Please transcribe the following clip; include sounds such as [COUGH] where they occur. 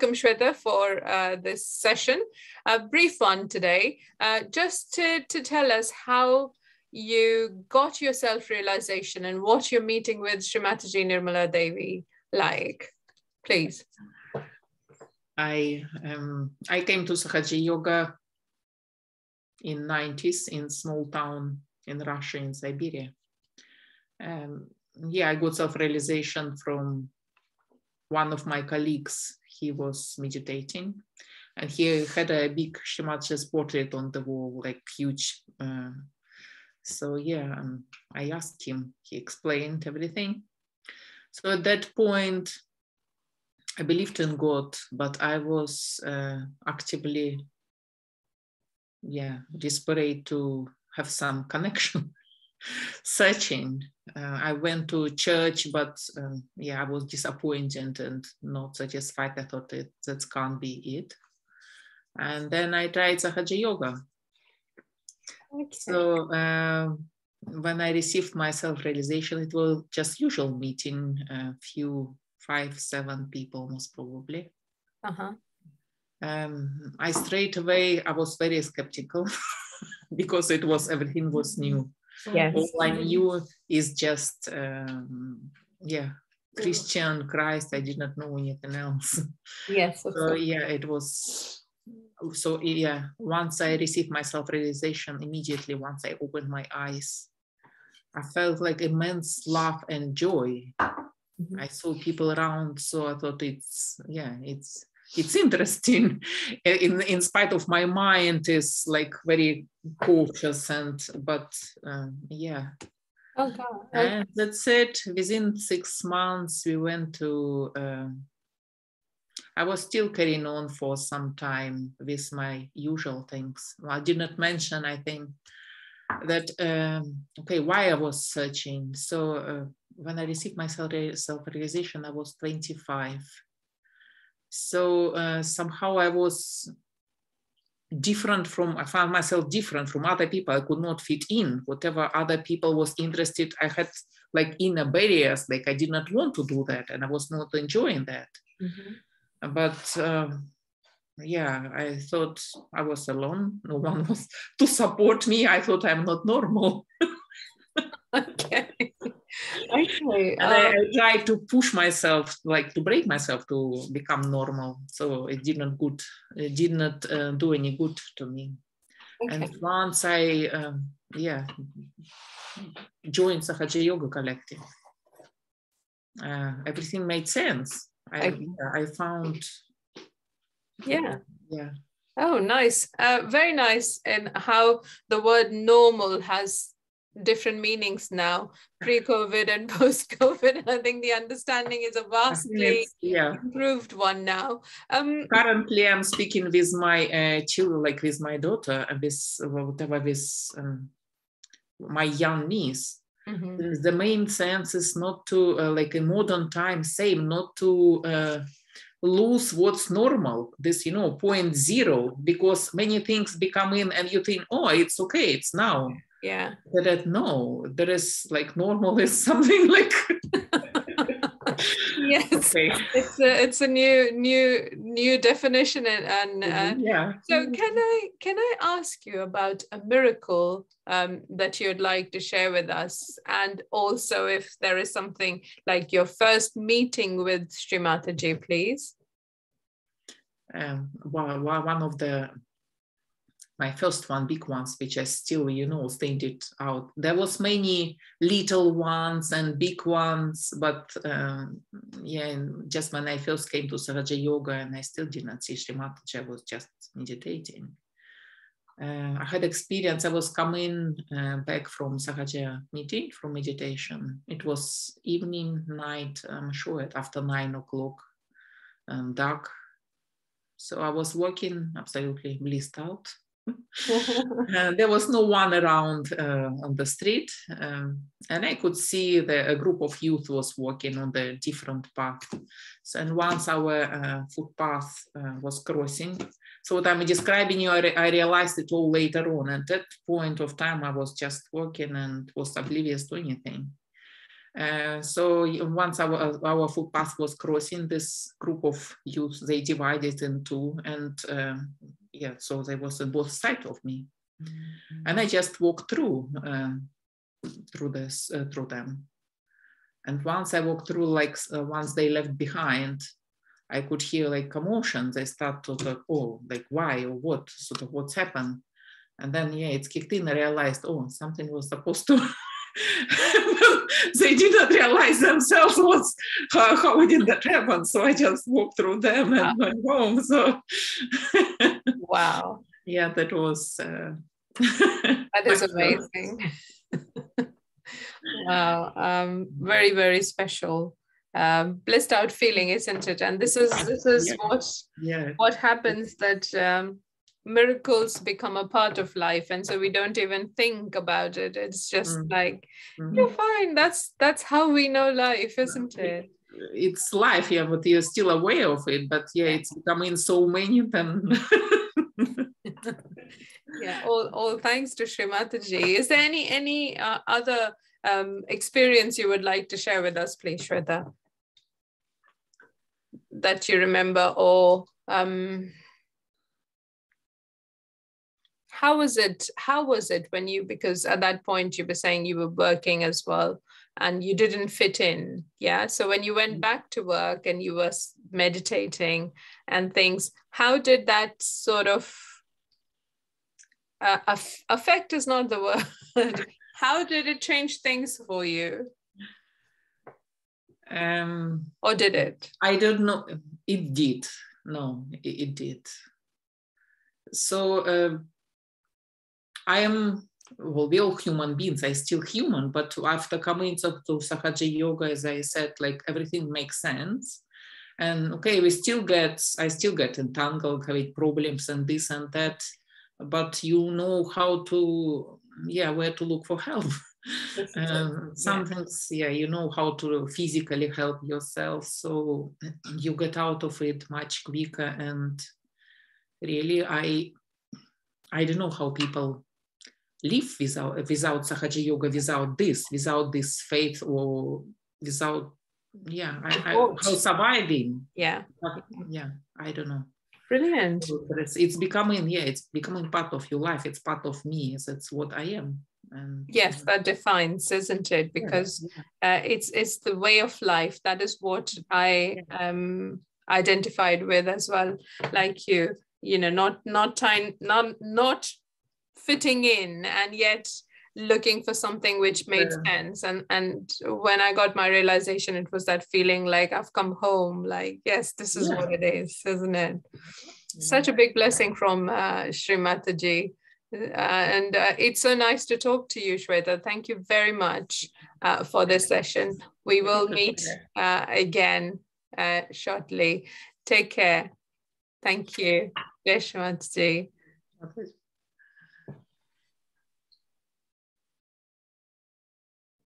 welcome Shweta for uh, this session, a brief one today, uh, just to, to tell us how you got your self-realization and what your meeting with Shri Mataji Nirmala Devi like, please. I um, I came to Sahaja Yoga in 90s in small town in Russia, in Siberia. Um, yeah, I got self-realization from one of my colleagues. He was meditating and he had a big Shri Mataji's portrait on the wall, like huge. Uh, so yeah, um, I asked him, he explained everything. So at that point, I believed in God, but I was uh, actively, yeah, desperate to have some connection, searching. Uh, I went to church, but um, yeah, I was disappointed and not satisfied. I thought it, that can't be it. And then I tried Sahaja Yoga. Okay. So uh, when I received my self-realization, it was just usual meeting, a few five, seven people most probably. Uh-huh. Um, I straight away I was very skeptical [LAUGHS] because it was everything was new. Yes. All I knew is just um, yeah Christian Christ. I did not know anything else. Yes. So yeah, it was. So yeah, once I received my self-realization, immediately once I opened my eyes, I felt like immense love and joy Mm-hmm. I saw people around, so I thought it's yeah, it's it's interesting. In in spite of my mind is like very cautious and but um, yeah. Oh God. And that's it. Within six months, we went to. Uh, I was still carrying on for some time with my usual things. Well, I did not mention, I think, that um, okay, why I was searching. So uh, when I received my self-realization, I was 25. So uh, somehow I was different from, I found myself different from other people. I could not fit in. Whatever other people was interested, I had like inner barriers, like I did not want to do that and I was not enjoying that. Mm-hmm. But um, yeah, I thought I was alone. No one was [LAUGHS] to support me. I thought I'm not normal. [LAUGHS] [LAUGHS] okay. Okay. And um, I, I tried to push myself, like to break myself to become normal. So it did not good. It did not uh, do any good to me. Okay. And once I, um, yeah, joined Sahaja Yoga Collective, uh, everything made sense. I, I, I found. Yeah. Yeah. Oh, nice. Uh, very nice. And how the word normal has different meanings now pre-covid and [LAUGHS] post-covid i think the understanding is a vastly yeah. improved one now um currently i'm speaking with my uh, children like with my daughter and with whatever with um, my young niece mm-hmm. the main sense is not to uh, like in modern times same not to uh, lose what's normal this you know point zero because many things become in and you think oh it's okay it's now yeah. That no there is like normal is [LAUGHS] something like [LAUGHS] yes. Okay. it's a it's a new new new definition and, and uh, yeah. so can i can i ask you about a miracle um, that you'd like to share with us? And also if there is something like your first meeting with Shri Mataji please. Um, well, one of the my first one, big ones, which I still, you know, stated out. There was many little ones and big ones, but um, yeah, just when I first came to Sahaja Yoga and I still did not see Shri Mataji, I was just meditating. Uh, I had experience, I was coming uh, back from Sahaja meeting, from meditation. It was evening, night, I'm sure, after nine o'clock, um, dark. So I was walking absolutely blissed out [LAUGHS] uh, there was no one around uh, on the street, um, and I could see that a group of youth was walking on the different path. And once our uh, footpath uh, was crossing, so what I'm describing you, I, re I, realized it all later on. At that point of time, I was just walking and was oblivious to anything. Uh, so once our our footpath was crossing, this group of youth they divided in two, and uh, yeah, so they was on both sides of me, mm-hmm. and I just walked through uh, through this uh, through them, and once I walked through, like uh, once they left behind, I could hear like commotion. They start to like, oh, like why or what, sort of what's happened, and then yeah, it's kicked in. I realized, oh, something was supposed to. [LAUGHS] they did not realize themselves what's how, how did that happen. So I just walked through them and wow. went home. So [LAUGHS] wow. Yeah, that was uh, [LAUGHS] that is amazing. wow. Um, very, very special. Um, blissed out feeling, isn't it? And this is this is yeah. what yeah. what happens that um, miracles become a part of life and so we don't even think about it it's just mm. like mm-hmm. you're fine that's that's how we know life isn't it it's life yeah but you're still aware of it but yeah it's becoming so many then [LAUGHS] yeah all, all thanks to Shri Mataji. is there any any uh, other um, experience you would like to share with us please Shweta that you remember or um, how was it how was it when you because at that point you were saying you were working as well and you didn't fit in yeah? So when you went mm. back to work and you were meditating and things how did that sort of uh, affect is not the [LAUGHS] word. How did it change things for you? Um or did it? I don't know. It did. No it, it did. So uh, I am well, we're all human beings. I still human, but after coming to, to Sahaja Yoga, as I said, like everything makes sense. And okay, we still get, I still get entangled, having problems and this and that, but you know how to, yeah, where to look for help. [LAUGHS] um, some yeah. things, yeah, you know how to physically help yourself, so you get out of it much quicker. And really, I, I don't know how people live without without Sahaja Yoga, without this, without this faith, or without yeah, I, I, how surviving. Yeah, but, yeah, I don't know. Brilliant. It's, it's becoming yeah, it's becoming part of your life. It's part of me. That's what I am. And, yes, that defines, isn't it? Because yeah, yeah. Uh, it's it's the way of life. That is what I um identified with as well, like you. You know, not not time, not not fitting in and yet looking for something which made yeah. sense. And and when i got my realization it was that feeling like i've come home like yes this is yeah. what it is isn't it? Yeah. such a big blessing from uh, Shri Mataji uh, and uh, it's so nice to talk to you Shweta. Thank you very much uh, for this session. We will meet uh, again uh, shortly. Take care. Thank you. Jai